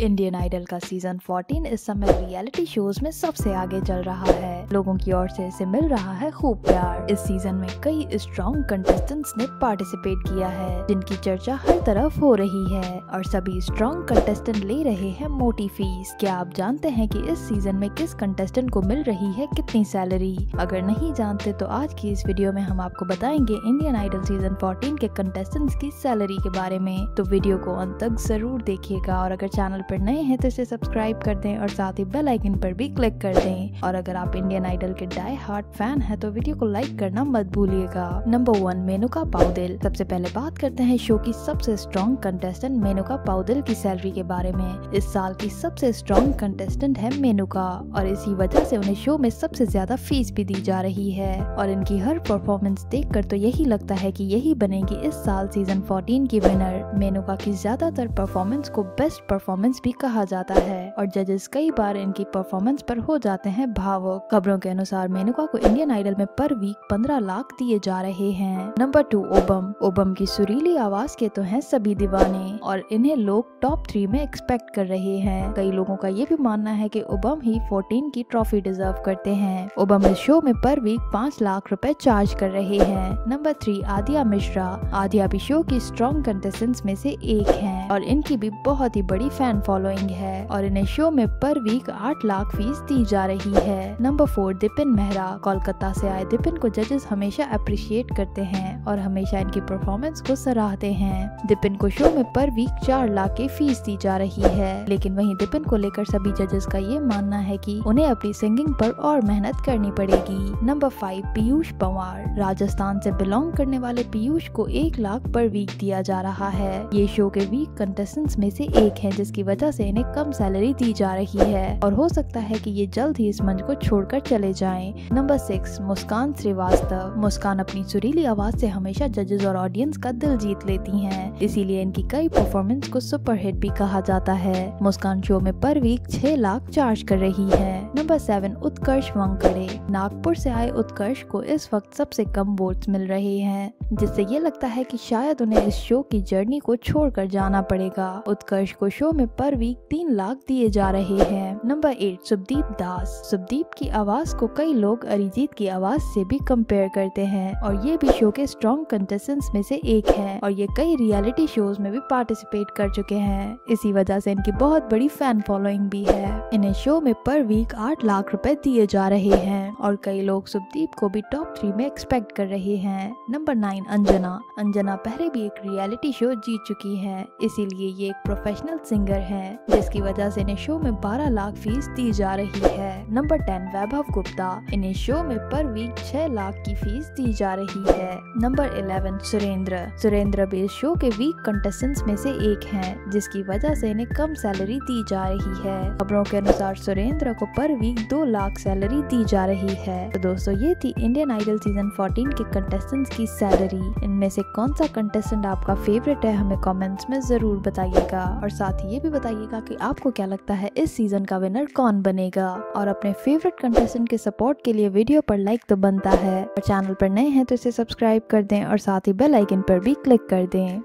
Indian idol का season 14 इस समय रियलिटी शोज़ में सबसे आगे चल रहा है। लोगों की ओर से इसे मिल रहा है खूब प्यार। इस सीज़न में कई स्ट्रॉन्ग कंटेस्टेंट्स ने पार्टिसिपेट किया है, जिनकी चर्चा हर तरफ़ हो रही है, और सभी स्ट्रॉन्ग कंटेस्टेंट ले रहे हैं मोटी फ़ीस क्या आप जानते हैं कि इस सीज़न में किस कंटेस्टेंट को मिल रही है कितनी सैलरी अगर नहीं जानते तो आज की इस वीडियो में हम आपको बताएँगे इंडियन आइडल सीज़न 14 के कंटेस्टेंट्स की सैलरी के बारे में। तो वीडियो को अंत तक ज़रूर देखिएगा, और अगर चैनल पर नए हैं तो इसे सब्सक्राइब कर दें और साथ ही बेल आइकन पर भी क्लिक कर दें। और अगर आप इंडियन आइडल के डाई हार्ट फ़ैन हैं तो वीडियो को लाइक करना मत भूलिएगा। नंबर वन मेनुका पाउदिल सबसे पहले बात करते हैं शो की सबसे स्ट्रॉन्ग कंटेस्टेंट मेनुका पाउदिल की सैलरी के बारे में। इस साल की सबसे स्ट्रॉन्ग कंटेस्टेंट है मेनुका और इसी वजह से उन्हें शो में सबसे ज़्यादा फ़ीस भी दी जा रही है। और इनकी हर परफॉर्मेंस देखकर तो यही लगता है कि यही बनेगी इस साल सीज़न 14 की विनर मेनुका की ज़्यादातर परफॉर्मेंस को बेस्ट परफॉर्मेंस भी कहा जाता है और जजेस कई बार इनकी परफॉर्मेंस पर हो जाते हैं भावुक। खबरों के अनुसार मेनुका को इंडियन आइडल में पर वीक पंद्रह लाख दिए जा रहे हैं। नंबर टू ओबम ओबम की सुरीली आवाज़ के तो हैं सभी दीवाने और इन्हें लोग टॉप थ्री में एक्सपेक्ट कर रहे हैं। कई लोगों का ये भी मानना है कि ओबम ही 14 की ट्रॉफी डिजर्व करते हैं। ओबम इस शो में पर वीक पाँच लाख रुपए चार्ज कर रहे हैं। Number three Aadiya Mishra. Adiya भी शो की स्ट्रॉन्ग कंटेस्टेंट्स में से एक हैं और इनकी भी बहुत ही बड़ी फ़ैन फॉलोइंग है और इन्हें शो में पर वीक आठ लाख फ़ीस दी जा रही है। Number four Dipin Mehra. Kolkata से आए दिपिन को जजेस हमेशा अप्रिशिएट करते हैं और हमेशा इनकी परफॉर्मेंस को सराहते हैं। दिपिन को शो में पर वीक चार लाख की फ़ीस दी जा रही है। लेकिन वहीं दिपिन को लेकर सभी जजेस का ये मानना है कि उन्हें अपनी सिंगिंग पर और मेहनत करनी पड़ेगी। Number five Piyush Pawar. Rajasthan से बिलोंग करने वाले पीयूष को एक लाख पर वीक दिया जा रहा है। ये शो के वीक कंटेस्टेंट्स में से एक है जिसकी वजह से इन्हें कम सैलरी दी जा रही है। और हो सकता है कि ये जल्द ही इस मंच को छोड़कर चले जाएँ। Number six, Muskan Srivastava. मुस्कान अपनी सुरीली आवाज़ से हमेशा जजेस और ऑडियंस का दिल जीत लेती हैं। इसीलिए इनकी कई परफॉर्मेंस को सुपरहिट भी कहा जाता है। मुस्कान शो में पर वीक छह लाख चार्ज कर रही है। Number seven, Utkarsh Wankade. Nagpur से आए उत्कर्ष को इस वक्त सबसे कम वोट्स मिल रहे हैं, जिससे ये लगता है कि शायद उन्हें इस शो की जर्नी को छोड़कर जाना पड़ेगा। उत्कर्ष को शो में पर वीक तीन लाख दिए जा रहे हैं। नंबर एट सुभदीप दास। सुभदीप की आवाज़ को कई लोग अरिजीत की आवाज़ से भी कंपेयर करते हैं, और ये भी शो के स्ट्रॉन्ग कंटेस्टेंट्स में से एक है, और ये कई रियलिटी शोज़ में भी पार्टिसिपेट कर चुके हैं। इसी वजह से इनकी बहुत बड़ी फ़ैन फॉलोइंग भी है। इन्हें शो में पर वीक आठ लाख रुपए दिए जा रहे हैं और कई लोग सुभदीप को भी टॉप थ्री में एक्सपेक्ट कर रहे हैं। Number nine Anjana. अंजना पहले भी एक रियलिटी शो जीत चुकी है। इसीलिए ये एक प्रोफेशनल सिंगर है, जिसकी वजह से इन्हें शो में 12 लाख फ़ीस दी जा रही है। Number ten Vaibhav Gupta. इन्हें शो में पर वीक छह लाख की फ़ीस दी जा रही है। Number eleven Surendra. सुरेंद्र भी इस शो के वीक कंटेस्टेंट्स में से एक हैं, जिसकी वजह से इन्हें कम सैलरी दी जा रही है। खबरों के अनुसार सुरेंद्र को पर वीक दो लाख सैलरी दी जा रही है। तो दोस्तों, ये थी इंडियन आइडल सीज़न 14 के कंटेस्टेंट्स की सैलरी इनमें से कौन सा कंटेस्टेंट आपका फेवरेट है, हमें कमेंट्स में ज़रूर बताइएगा। और साथ ही ये भी बताइएगा कि आपको क्या लगता है, इस सीज़न का विनर कौन बनेगा? और अपने फेवरेट कंटेस्टेंट के सपोर्ट के लिए वीडियो पर लाइक तो बनता है। और चैनल पर नए हैं तो इसे सब्सक्राइब कर दें और साथ ही बेल आइकन पर भी क्लिक कर दें।